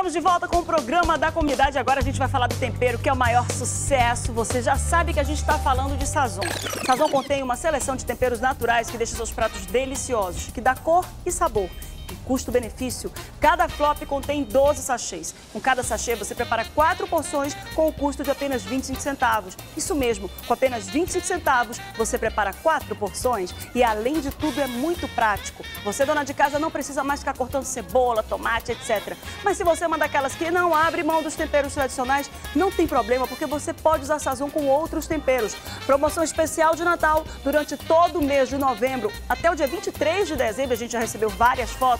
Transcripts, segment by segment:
Estamos de volta com o programa da comunidade. Agora a gente vai falar do tempero, que é o maior sucesso. Você já sabe que a gente está falando de Sazon. Sazon contém uma seleção de temperos naturais que deixa seus pratos deliciosos, que dá cor e sabor custo-benefício, cada flop contém 12 sachês. Com cada sachê, você prepara quatro porções com o custo de apenas 25 centavos. Isso mesmo, com apenas 25 centavos, você prepara quatro porções e, além de tudo, é muito prático. Você, dona de casa, não precisa mais ficar cortando cebola, tomate, etc. Mas se você é uma daquelas que não abre mão dos temperos tradicionais, não tem problema, porque você pode usar sazon com outros temperos. Promoção especial de Natal durante todo o mês de novembro. Até o dia 23 de dezembro, a gente já recebeu várias fotos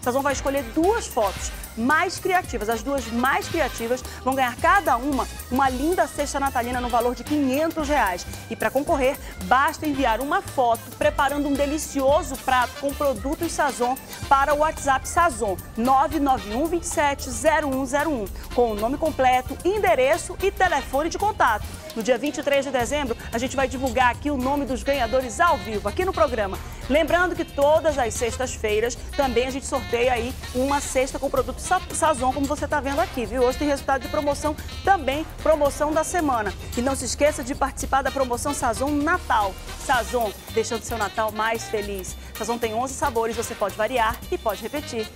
Sazon vai escolher duas fotos mais criativas. As duas mais criativas vão ganhar cada uma uma linda cesta natalina no valor de 500 reais. E para concorrer, basta enviar uma foto preparando um delicioso prato com produtos Sazon para o WhatsApp Sazon 991 27 0101 com o nome completo, endereço e telefone de contato. No dia 23 de dezembro, a gente vai divulgar aqui o nome dos ganhadores ao vivo, aqui no programa. Lembrando que todas as sextas-feiras também a gente sorteia aí uma cesta com produto Sazon, como você está vendo aqui, viu? Hoje tem resultado de promoção também, promoção da semana. E não se esqueça de participar da promoção Sazon Natal. Sazon, deixando seu Natal mais feliz. Sazon tem 11 sabores, você pode variar e pode repetir.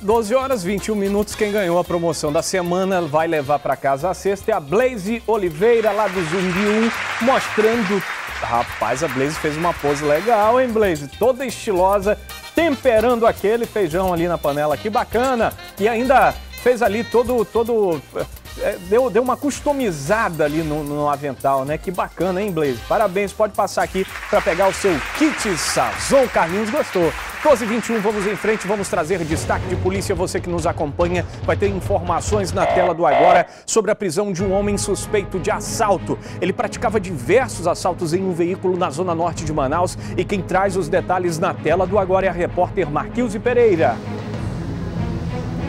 12 horas 21 minutos. Quem ganhou a promoção da semana vai levar para casa a cesta é a Blaze Oliveira, lá do Zumbi 1, mostrando. Rapaz, a Blaze fez uma pose legal, hein, Blaze? Toda estilosa, temperando aquele feijão ali na panela. Que bacana! E ainda fez ali todo. todo é, deu, deu uma customizada ali no, no, avental, né? Que bacana, hein, Blaze? Parabéns, pode passar aqui para pegar o seu kit Sazon. Carlinhos gostou. 12 21 vamos em frente, vamos trazer destaque de polícia. Você que nos acompanha vai ter informações na tela do agora sobre a prisão de um homem suspeito de assalto. Ele praticava diversos assaltos em um veículo na zona norte de Manaus e quem traz os detalhes na tela do agora é a repórter Marquilze Pereira.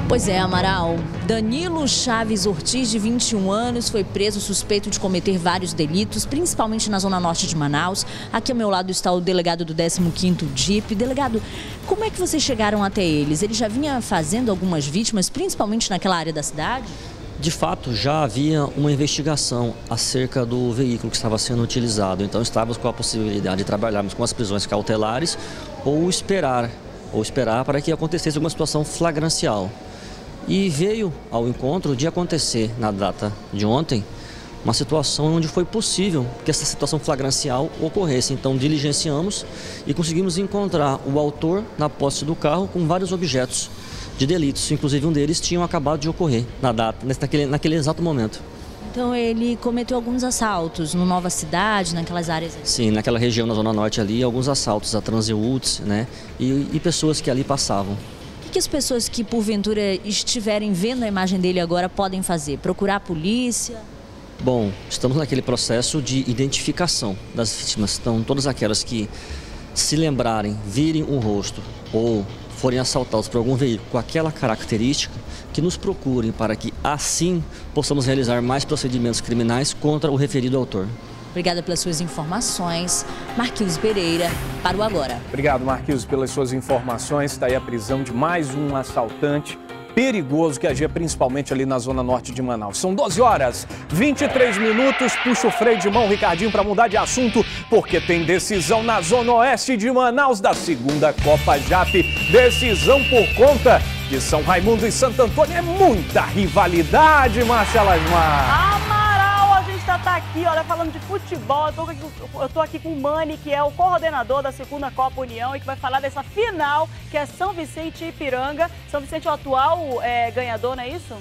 Pois é, Amaral. Danilo Chaves Ortiz, de 21 anos, foi preso suspeito de cometer vários delitos, principalmente na zona norte de Manaus. Aqui ao meu lado está o delegado do 15º DIP. Delegado, como é que vocês chegaram até eles? Ele já vinha fazendo algumas vítimas, principalmente naquela área da cidade? De fato, já havia uma investigação acerca do veículo que estava sendo utilizado. Então, estávamos com a possibilidade de trabalharmos com as prisões cautelares ou esperar, ou esperar para que acontecesse alguma situação flagrancial. E veio ao encontro de acontecer na data de ontem uma situação onde foi possível que essa situação flagrancial ocorresse. Então diligenciamos e conseguimos encontrar o autor na posse do carro com vários objetos de delitos. Inclusive um deles tinha acabado de ocorrer na data, naquele, naquele exato momento. Então ele cometeu alguns assaltos no Nova Cidade, naquelas áreas? Sim, naquela região, na Zona Norte ali, alguns assaltos a transeúntes, né? E, e pessoas que ali passavam que, que as pessoas que porventura estiverem vendo a imagem dele agora podem fazer? Procurar a polícia? Bom, estamos naquele processo de identificação das vítimas. Então, todas aquelas que se lembrarem, virem o rosto ou forem assaltados por algum veículo com aquela característica, que nos procurem para que assim possamos realizar mais procedimentos criminais contra o referido autor. Obrigada pelas suas informações. Marquinhos Pereira, para o Agora. Obrigado, Marquinhos, pelas suas informações. Está aí a prisão de mais um assaltante perigoso que agia principalmente ali na zona norte de Manaus. São 12 horas, 23 minutos. Puxa o freio de mão, Ricardinho, para mudar de assunto, porque tem decisão na zona oeste de Manaus da segunda Copa JAP. Decisão por conta de São Raimundo e Santo Antônio. É muita rivalidade, Marcela Asmar tá aqui, olha, falando de futebol. Eu tô, aqui, eu tô aqui com o Mani, que é o coordenador da segunda Copa União e que vai falar dessa final, que é São Vicente e Ipiranga. São Vicente é o atual é, ganhador, não é isso?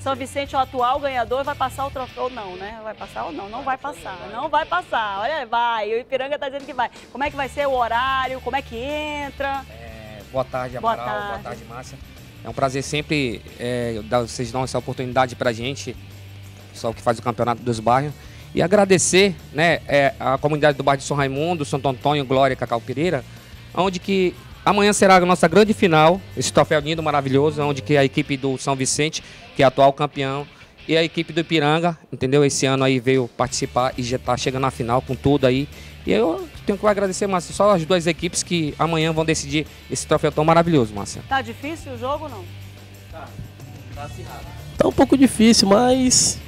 São Vicente é o atual ganhador e vai passar o troféu. Não, né? Vai passar ou não? Não vai passar. Não vai passar. Olha, vai. O Ipiranga tá dizendo que vai. Como é que vai ser o horário? Como é que entra? É, boa tarde, Amaral. Boa tarde, boa tarde Márcia. É um prazer sempre é, vocês dão essa oportunidade pra gente pessoal que faz o campeonato dos bairros. E agradecer né, é, a comunidade do bairro de São Raimundo, Santo Antônio, Glória e Cacau Pereira, onde que amanhã será a nossa grande final, esse troféu lindo, maravilhoso, onde que a equipe do São Vicente, que é atual campeão, e a equipe do Ipiranga, entendeu? Esse ano aí veio participar e já está chegando na final com tudo aí. E eu tenho que agradecer, Márcia, só as duas equipes que amanhã vão decidir esse troféu tão maravilhoso, Márcia. Tá difícil o jogo ou não? Tá um pouco difícil, mas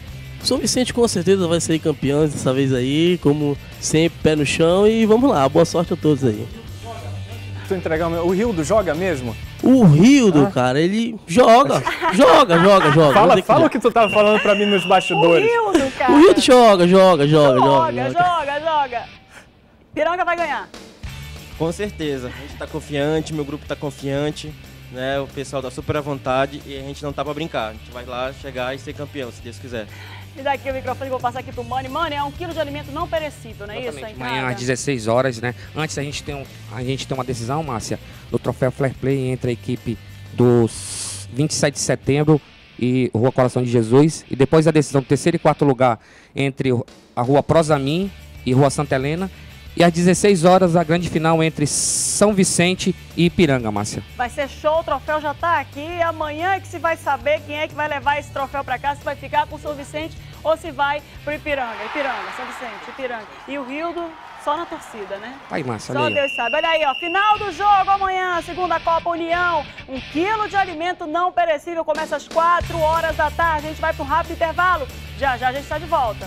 São Vicente com certeza vai ser campeão dessa vez aí, como sempre, pé no chão e vamos lá, boa sorte a todos aí. Tu entregar o O Rildo joga mesmo? O Rildo, cara, ele joga, joga, joga, joga. Fala, fala o que tu tava falando pra mim nos O bastidores. Rildo, cara. O Rildo joga, joga, joga, joga. joga, joga, joga. Piranga vai ganhar. Com certeza. A gente tá confiante, meu grupo tá confiante, né? O pessoal tá super à vontade e a gente não tá pra brincar. A gente vai lá chegar e ser campeão, se Deus quiser. Me dá aqui o microfone que eu vou passar aqui pro Mani. Mani, é um quilo de alimento não perecível, não é isso? Exatamente. Em Amanhã às 16 horas, né? Antes a gente tem, um, a gente tem uma decisão, Márcia, do troféu Fair Play entre a equipe dos 27 de setembro e Rua Coração de Jesus. E depois a decisão do terceiro e quarto lugar entre a Rua Prosamin e Rua Santa Helena. E às 16 horas a grande final entre São Vicente e Ipiranga, Márcia. Vai ser show, o troféu já tá aqui. Amanhã é que se vai saber quem é que vai levar esse troféu pra cá, se vai ficar com o São Vicente ou se vai pro Ipiranga. Ipiranga, São Vicente, Ipiranga. E o Rildo só na torcida, né? Aí, Márcia, Só. Deus sabe. Olha aí, ó. Final do jogo amanhã, segunda Copa União. Um quilo de alimento não perecível começa às 4 horas da tarde. A gente vai para um rápido intervalo. Já já a gente está de volta.